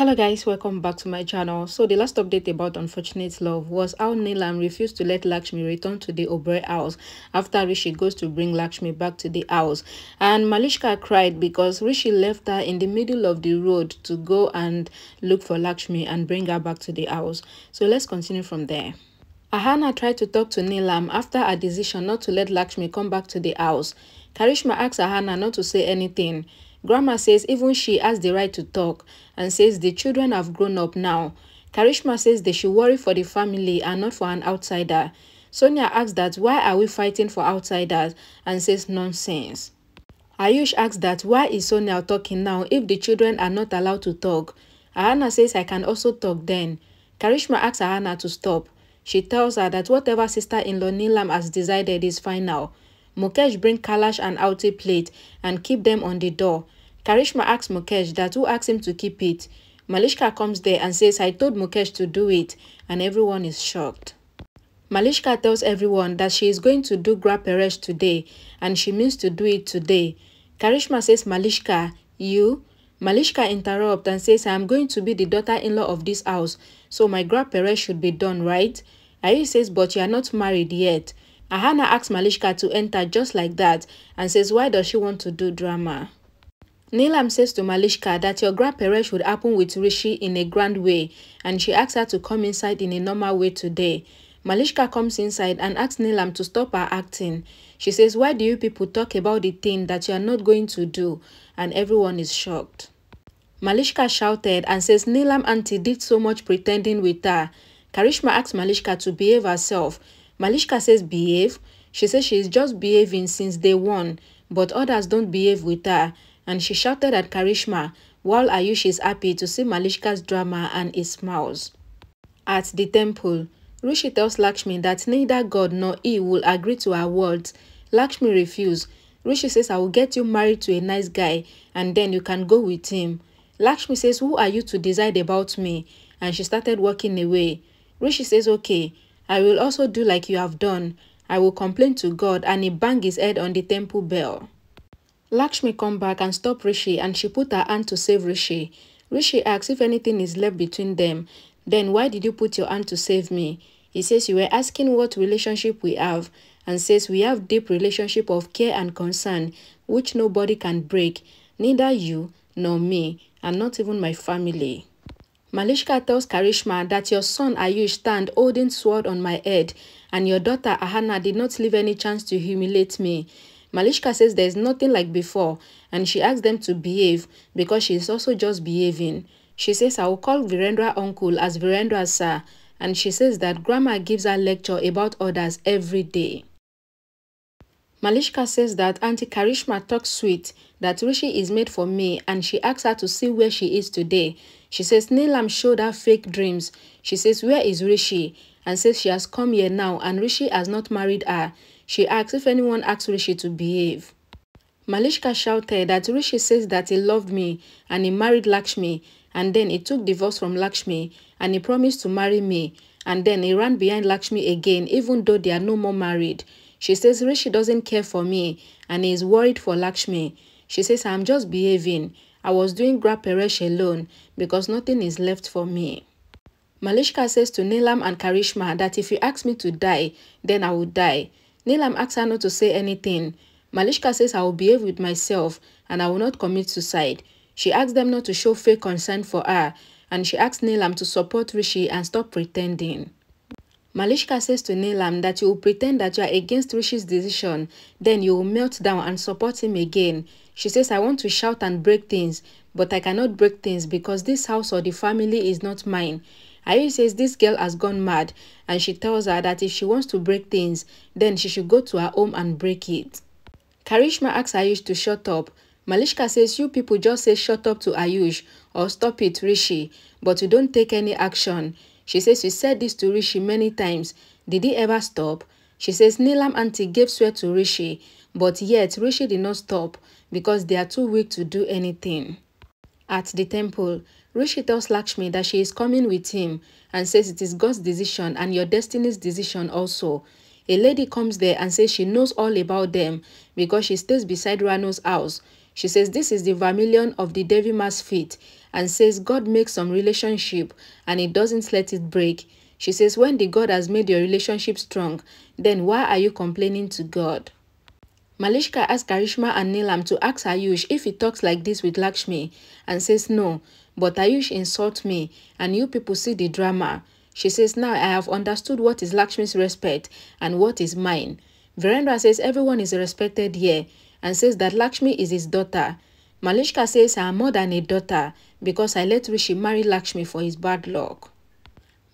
hello guys welcome back to my channel so the last update about unfortunate love was how Neelam refused to let Lakshmi return to the Oberoi house after Rishi goes to bring Lakshmi back to the house and Malishka cried because Rishi left her in the middle of the road to go and look for Lakshmi and bring her back to the house so let's continue from there Ahana tried to talk to Neelam after her decision not to let Lakshmi come back to the house. Karishma asked Ahana not to say anything. Grandma says even she has the right to talk and says the children have grown up now. Karishma says they should worry for the family and not for an outsider. Sonia asks that why are we fighting for outsiders and says nonsense. Ayush asks that why is Sonia talking now if the children are not allowed to talk. Ahana says I can also talk then. Karishma asks Ahana to stop. She tells her that whatever sister-in-law Neelam has decided is final. Mukesh bring Kalash and Aarti plate and keep them on the door. Karishma asks Mukesh that who asked him to keep it. Malishka comes there and says I told Mukesh to do it and everyone is shocked. Malishka tells everyone that she is going to do Griha Pravesh today and she means to do it today. Karishma says Malishka, you? Malishka interrupts and says I am going to be the daughter-in-law of this house so my Griha Pravesh should be done, right? Ayi says, but you are not married yet. Ahana asks Malishka to enter just like that and says, why does she want to do drama? Neelam says to Malishka that your grandparents should happen with Rishi in a grand way and she asks her to come inside in a normal way today. Malishka comes inside and asks Neelam to stop her acting. She says, why do you people talk about the thing that you are not going to do? And everyone is shocked. Malishka shouted and says Neelam auntie did so much pretending with her. Karishma asks Malishka to behave herself. Malishka says behave. She says she is just behaving since day one, but others don't behave with her. And she shouted at Karishma while Ayush is happy to see Malishka's drama and he smiles. At the temple, Rishi tells Lakshmi that neither God nor he will agree to her words. Lakshmi refuses. Rishi says, I will get you married to a nice guy and then you can go with him. Lakshmi says, who are you to decide about me? And she started walking away. Rishi says, okay, I will also do like you have done. I will complain to God and he bang his head on the temple bell. Lakshmi come back and stop Rishi and she put her hand to save Rishi. Rishi asks if anything is left between them. Then why did you put your hand to save me? He says you were asking what relationship we have and says we have deep relationship of care and concern which nobody can break, neither you nor me and not even my family. Malishka tells Karishma that your son Ayush stand holding sword on my head and your daughter Ahana did not leave any chance to humiliate me. Malishka says there is nothing like before and she asks them to behave because she is also just behaving. She says I will call Virendra uncle as Virendra sir and she says that grandma gives her lecture about others every day. Malishka says that Auntie Karishma talks sweet, that Rishi is made for me and she asks her to see where she is today. She says Neelam showed her fake dreams. She says where is Rishi and says she has come here now and Rishi has not married her. She asks if anyone asks Rishi to behave. Malishka shouted that Rishi says that he loved me and he married Lakshmi and then he took divorce from Lakshmi and he promised to marry me and then he ran behind Lakshmi again even though they are no more married. She says Rishi doesn't care for me and he is worried for Lakshmi. She says I'm just behaving. I was doing Griha Pravesh alone because nothing is left for me. Malishka says to Neelam and Karishma that if you ask me to die, then I will die. Neelam asks her not to say anything. Malishka says I will behave with myself and I will not commit suicide. She asks them not to show fake concern for her and she asks Neelam to support Rishi and stop pretending. Malishka says to Neelam that you will pretend that you are against Rishi's decision, then you will melt down and support him again. She says, I want to shout and break things, but I cannot break things because this house or the family is not mine. Ayush says this girl has gone mad and she tells her that if she wants to break things, then she should go to her home and break it. Karishma asks Ayush to shut up. Malishka says you people just say shut up to Ayush or stop it Rishi, but you don't take any action. She says you said this to Rishi many times. Did he ever stop? She says Neelam auntie gave swear to Rishi, but yet Rishi did not stop because they are too weak to do anything. At the temple, Rishi tells Lakshmi that she is coming with him and says it is God's decision and your destiny's decision also. A lady comes there and says she knows all about them because she stays beside Rano's house. She says this is the vermilion of the Devi ma's feet and says God makes some relationship and he doesn't let it break. She says when the God has made your relationship strong, then why are you complaining to God? Malishka asked Karishma and Neelam to ask Ayush if he talks like this with Lakshmi and says no, but Ayush insults me and you people see the drama. She says now I have understood what is Lakshmi's respect and what is mine. Virendra says everyone is respected here and says that Lakshmi is his daughter. Malishka says I am more than a daughter because I let Rishi marry Lakshmi for his bad luck.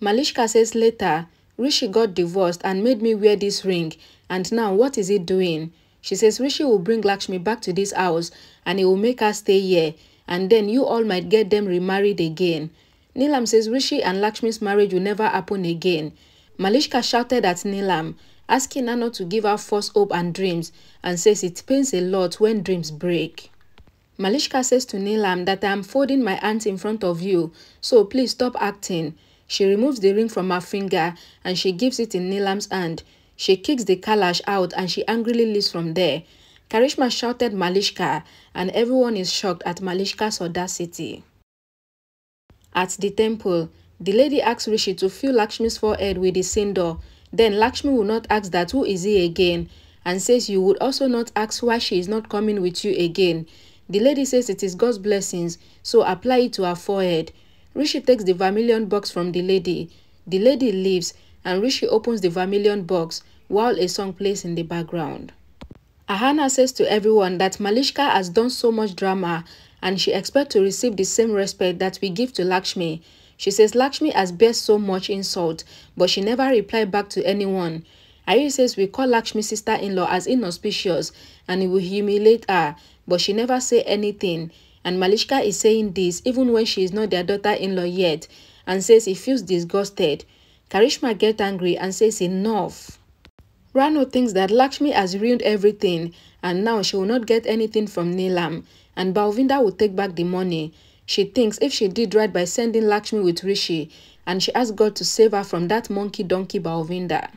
Malishka says later, Rishi got divorced and made me wear this ring and now what is he doing? She says Rishi will bring Lakshmi back to this house and he will make her stay here and then you all might get them remarried again. Neelam says Rishi and Lakshmi's marriage will never happen again. Malishka shouted at Neelam, asking her not to give her false hope and dreams and says it pains a lot when dreams break. Malishka says to Neelam that I am folding my hands in front of you, so please stop acting. She removes the ring from her finger and she gives it in Neelam's hand. She kicks the kalash out and she angrily leaves from there. Karishma shouted Malishka and everyone is shocked at Malishka's audacity. At the temple, the lady asks Rishi to fill Lakshmi's forehead with the sindoor. Then Lakshmi will not ask that who is he again and says you would also not ask why she is not coming with you again. The lady says it is God's blessings, so apply it to her forehead. Rishi takes the vermilion box from the lady. The lady leaves and Rishi opens the vermilion box while a song plays in the background. Ahana says to everyone that Malishka has done so much drama and she expects to receive the same respect that we give to Lakshmi. She says Lakshmi has bear so much insult, but she never replied back to anyone. Ayush says we call Lakshmi's sister-in-law as inauspicious and it will humiliate her, but she never say anything. And Malishka is saying this even when she is not their daughter-in-law yet and says he feels disgusted. Karishma gets angry and says enough. Rano thinks that Lakshmi has ruined everything and now she will not get anything from Neelam and Balvinda will take back the money. She thinks if she did right by sending Lakshmi with Rishi and she asks God to save her from that monkey donkey Balvinda.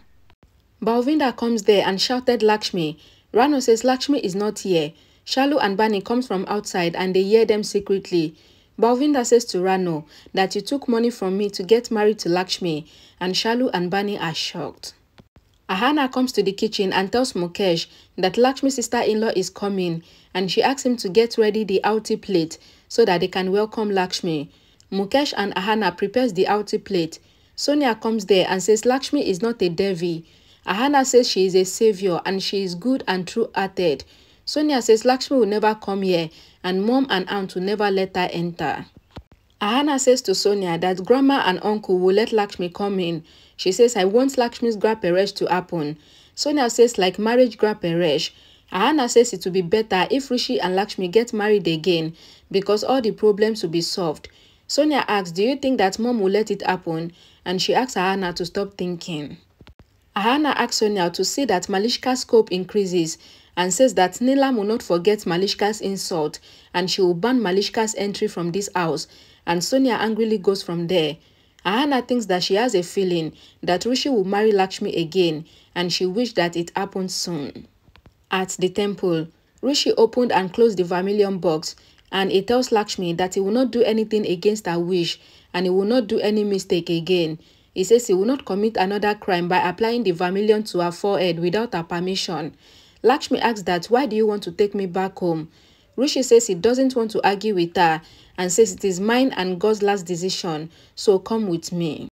Balvinda comes there and shouted Lakshmi. Rano says Lakshmi is not here. Shalu and Bani comes from outside and they hear them secretly. Balvinda says to Rano that you took money from me to get married to Lakshmi and Shalu and Bani are shocked. Ahana comes to the kitchen and tells Mukesh that Lakshmi's sister-in-law is coming and she asks him to get ready the aarti plate so that they can welcome Lakshmi. Mukesh and Ahana prepares the aarti plate. Sonia comes there and says Lakshmi is not a Devi. Ahana says she is a savior and she is good and true-hearted. Sonia says Lakshmi will never come here and mom and aunt will never let her enter. Ahana says to Sonia that grandma and uncle will let Lakshmi come in. She says, I want Lakshmi's grandparents to happen. Sonia says, like marriage grandparents. Ahana says it will be better if Rishi and Lakshmi get married again because all the problems will be solved. Sonia asks, do you think that mom will let it happen? And she asks Ahana to stop thinking. Ahana asks Sonia to see that Malishka's scope increases and says that Neelam will not forget Malishka's insult and she will ban Malishka's entry from this house and Sonia angrily goes from there. Ahana thinks that she has a feeling that Rishi will marry Lakshmi again and she wished that it happened soon. At the temple, Rishi opened and closed the vermilion box and he tells Lakshmi that he will not do anything against her wish and he will not do any mistake again. He says he will not commit another crime by applying the vermilion to her forehead without her permission. Lakshmi asks that why do you want to take me back home? Rishi says he doesn't want to argue with her and says it is mine and God's last decision, so come with me.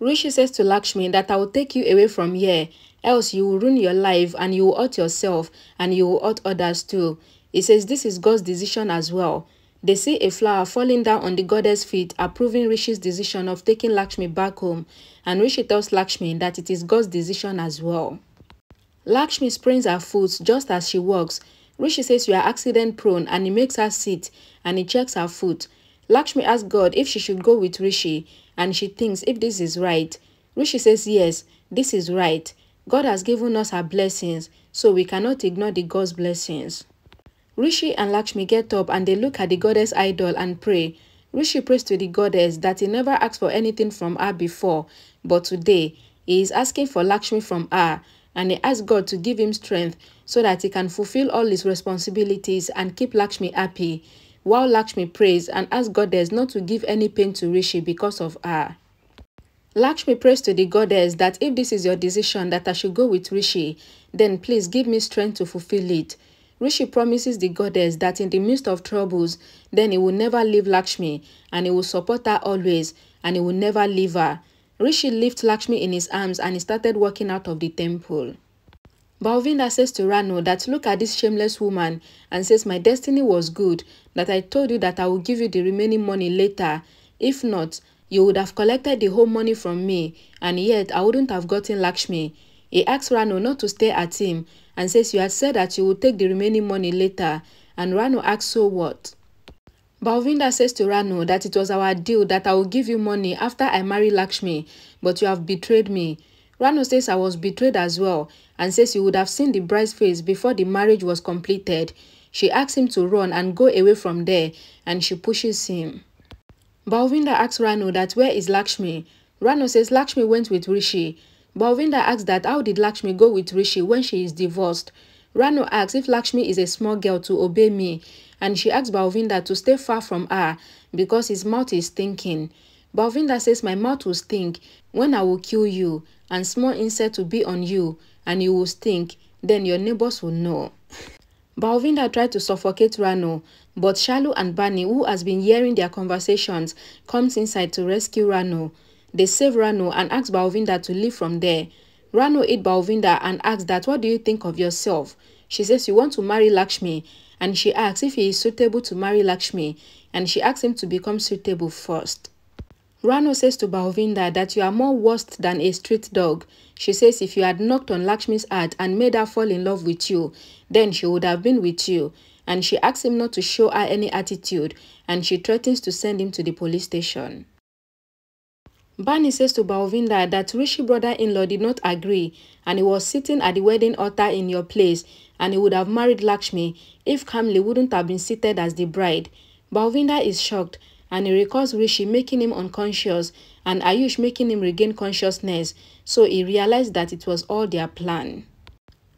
Rishi says to Lakshmi that I will take you away from here, else you will ruin your life and you will hurt yourself and you will hurt others too. He says this is God's decision as well. They see a flower falling down on the goddess' feet, approving Rishi's decision of taking Lakshmi back home, and Rishi tells Lakshmi that it is God's decision as well. Lakshmi sprains her foot just as she walks, Rishi says you are accident prone and he makes her sit and he checks her foot. Lakshmi asks God if she should go with Rishi and she thinks if this is right. Rishi says yes, this is right. God has given us her blessings, so we cannot ignore the God's blessings. Rishi and Lakshmi get up and they look at the goddess idol and pray. Rishi prays to the goddess that he never asked for anything from her before, but today he is asking for Lakshmi from her and he asked God to give him strength so that he can fulfill all his responsibilities and keep Lakshmi happy, while Lakshmi prays and asks Goddess not to give any pain to Rishi because of her. Lakshmi prays to the goddess that if this is your decision that I should go with Rishi, then please give me strength to fulfill it. Rishi promises the goddess that in the midst of troubles, then he will never leave Lakshmi and he will support her always and he will never leave her. Rishi lifts Lakshmi in his arms and he started walking out of the temple. Balvinda says to Rano that look at this shameless woman and says my destiny was good, that I told you that I will give you the remaining money later. If not, you would have collected the whole money from me and yet I wouldn't have gotten Lakshmi. He asks Rano not to stay at him and says you had said that you would take the remaining money later and Rano asks so what? Balvinda says to Rano that it was our deal that I will give you money after I marry Lakshmi, but you have betrayed me. Rano says I was betrayed as well and says you would have seen the bride's face before the marriage was completed. She asks him to run and go away from there and she pushes him. Balvinda asks Rano that where is Lakshmi? Rano says Lakshmi went with Rishi. Balvinda asks that how did Lakshmi go with Rishi when she is divorced? Rano asks if Lakshmi is a small girl to obey me and she asks Balvinda to stay far from her because his mouth is stinking. Balvinda says my mouth will stink when I will kill you and small insect will be on you and you will stink, then your neighbors will know. Balvinda tried to suffocate Rano, but Shalu and Bani, who has been hearing their conversations, comes inside to rescue Rano. They save Rano and ask Balvinda to leave from there. Rano hit Balvinda and asks that what do you think of yourself? She says you want to marry Lakshmi and she asks if he is suitable to marry Lakshmi and she asks him to become suitable first. Rano says to Balvinda that you are more worst than a street dog. She says if you had knocked on Lakshmi's heart and made her fall in love with you, then she would have been with you. And she asks him not to show her any attitude and she threatens to send him to the police station. Bani says to Balvinda that Rishi brother-in-law did not agree and he was sitting at the wedding altar in your place and he would have married Lakshmi if Kamli wouldn't have been seated as the bride. Balvinda is shocked and he recalls Rishi making him unconscious and Ayush making him regain consciousness, so he realized that it was all their plan.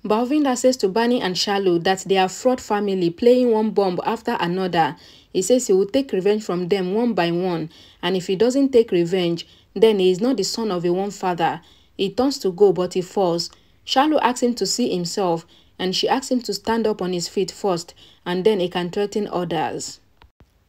Balvinda says to Bani and Shalu that they are fraud family playing one bomb after another. He says he will take revenge from them one by one and if he doesn't take revenge, then he is not the son of a one father. He turns to go but he falls. Shalu asks him to see himself and she asks him to stand up on his feet first and then he can threaten others.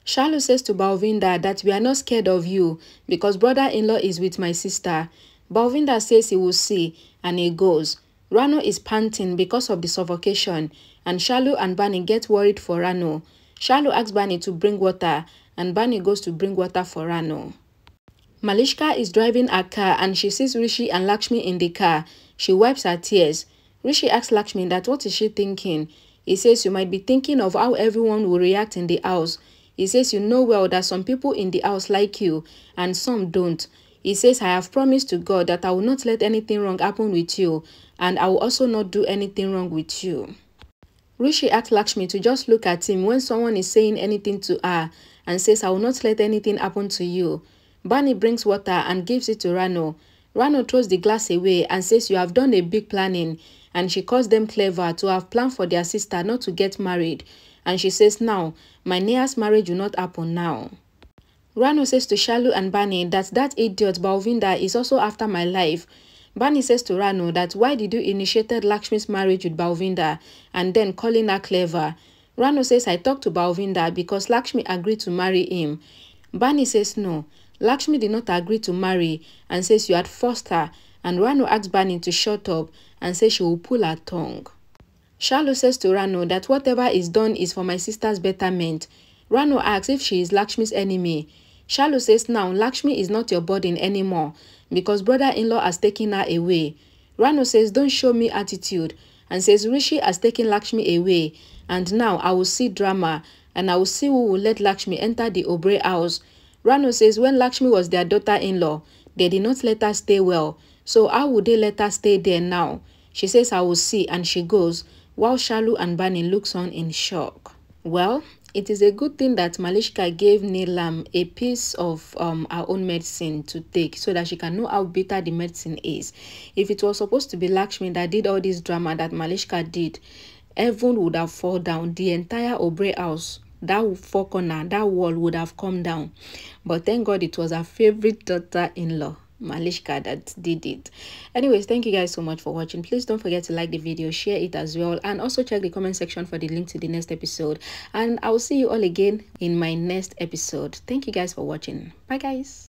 Shalu says to Balvinda that we are not scared of you because brother-in-law is with my sister. Balvinda says he will see and he goes. Rano is panting because of the suffocation and Shalu and Bani get worried for Rano. Shalu asks Bani to bring water and Bani goes to bring water for Rano. Malishka is driving a car and she sees Rishi and Lakshmi in the car. She wipes her tears. Rishi asks Lakshmi that what is she thinking? He says you might be thinking of how everyone will react in the house. He says you know well that some people in the house like you and some don't. He says I have promised to God that I will not let anything wrong happen with you and I will also not do anything wrong with you. Rishi asks Lakshmi to just look at him when someone is saying anything to her and says I will not let anything happen to you. Bani brings water and gives it to Rano. Rano throws the glass away and says you have done a big planning and she calls them clever to have planned for their sister not to get married and she says now my Neha's marriage will not happen now. Rano says to Shalu and Bani that that idiot Balvinda is also after my life. Bani says to Rano that why did you initiated Lakshmi's marriage with Balvinda and then calling her clever. Rano says I talked to Balvinda because Lakshmi agreed to marry him. Bani says no. Lakshmi did not agree to marry and says you had forced her and Rano asks Bani to shut up and says she will pull her tongue. Shalu says to Rano that whatever is done is for my sister's betterment. Rano asks if she is Lakshmi's enemy. Shalu says now Lakshmi is not your burden anymore because brother-in-law has taken her away. Rano says don't show me attitude and says Rishi has taken Lakshmi away and now I will see drama and I will see who will let Lakshmi enter the Oberoi house Rano says when Lakshmi was their daughter-in-law, they did not let her stay well. So how would they let her stay there now? She says I will see and she goes, while Shalu and Bani looks on in shock. Well, it is a good thing that Malishka gave Neelam a piece of um, her own medicine to take so that she can know how bitter the medicine is. If it was supposed to be Lakshmi that did all this drama that Malishka did, heaven would have fall down. The entire Oberoi house, that four that wall would have come down. But thank God it was her favorite daughter-in-law Malishka that did it. Anyways, thank you guys so much for watching. Please don't forget to like the video, share it as well, and also check the comment section for the link to the next episode. And I will see you all again in my next episode. Thank you guys for watching. Bye guys.